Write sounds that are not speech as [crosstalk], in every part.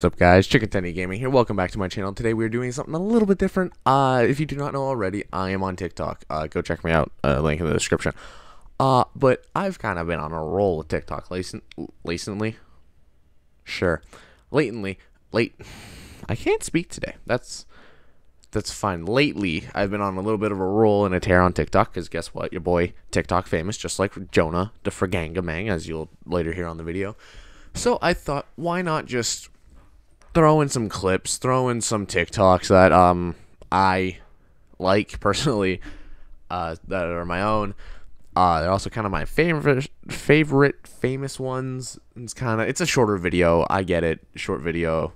What's up guys, Chicken Tendie Gaming here, welcome back to my channel. Today we're doing something a little bit different. Uh, if you do not know already, I am on TikTok. Uh, go check me out, uh, link in the description. Uh, but I've kind of been on a roll with TikTok lately. Sure. Latently. Late. I can't speak today. That's that's fine. Lately, I've been on a little bit of a roll and a tear on TikTok, because guess what? Your boy, TikTok famous, just like Jonah, the Fragangamang, as you'll later hear on the video. So I thought, why not just throw in some clips, throw in some TikToks that um I like personally, uh, that are my own. Uh, they're also kind of my favorite favorite famous ones. It's kind of it's a shorter video. I get it, short video,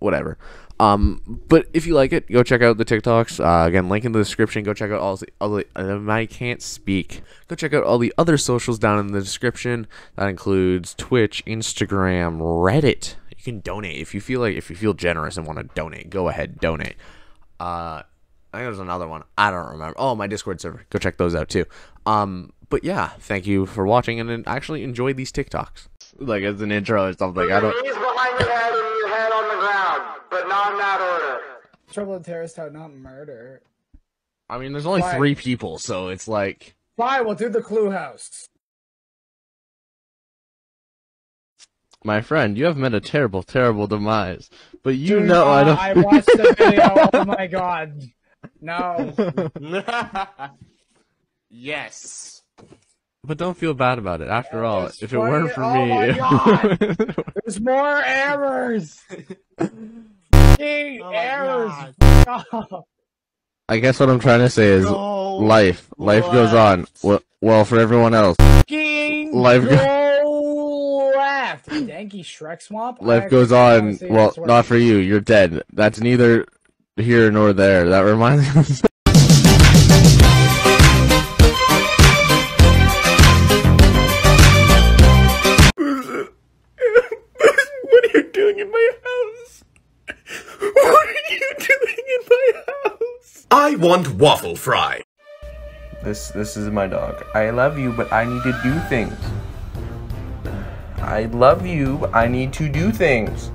whatever. Um, but if you like it, go check out the TikToks. Uh, again, link in the description. Go check out all the other. Uh, I can't speak. Go check out all the other socials down in the description. That includes Twitch, Instagram, Reddit you can donate if you feel like if you feel generous and want to donate. Go ahead, donate. Uh, I think there's another one. I don't remember. Oh, my Discord server. Go check those out too. Um, but yeah, thank you for watching and actually enjoy these TikToks. Like as an intro or something. I don't. Knees behind your head and your head on the ground, but not in that order. Trouble in Terrorist Town, not murder. I mean, there's only Fine. three people, so it's like. Fine, we'll do the Clue House. My friend, you have met a terrible, terrible demise. But you Dude, know uh, I don't. I watched the [laughs] video. oh my god. No. [laughs] yes. But don't feel bad about it. After all, if it weren't for oh me, there's more errors. [laughs] oh errors. I guess what I'm trying to say is no life. Life goes on. Well, well for everyone else. Life goes left. Danky Shrek Swamp. Life goes on. Well, not for you. You're dead. That's neither here nor there. That reminds me. [laughs] what are you doing in my house? What are you doing in my house? I want waffle fry. This this is my dog. I love you, but I need to do things. I love you. I need to do things.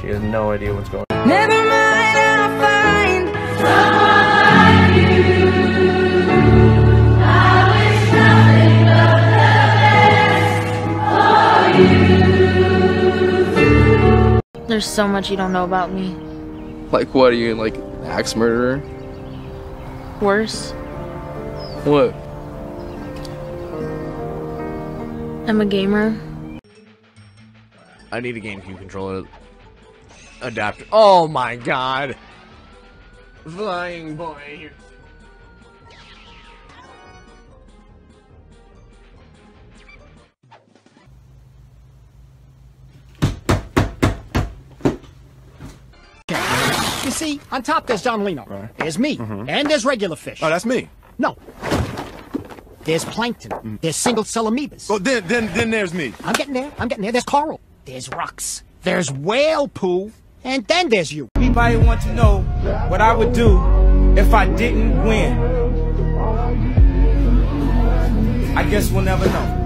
She has no idea what's going on. Never mind, I'll find someone like you. There's so much you don't know about me. Like what? Are you like axe murderer? Worse. What? I'm a gamer. I need a GameCube controller adapter. Oh my god! Flying boy. You see, on top there's Don Lino. Right. There's me. Mm -hmm. And there's regular fish. Oh, that's me. No. There's plankton. Mm. There's single-cell amoebas. Oh, then, then, then there's me. I'm getting there. I'm getting there. There's coral. There's rocks. There's whale poo. And then there's you. Anybody want to know what I would do if I didn't win? I guess we'll never know.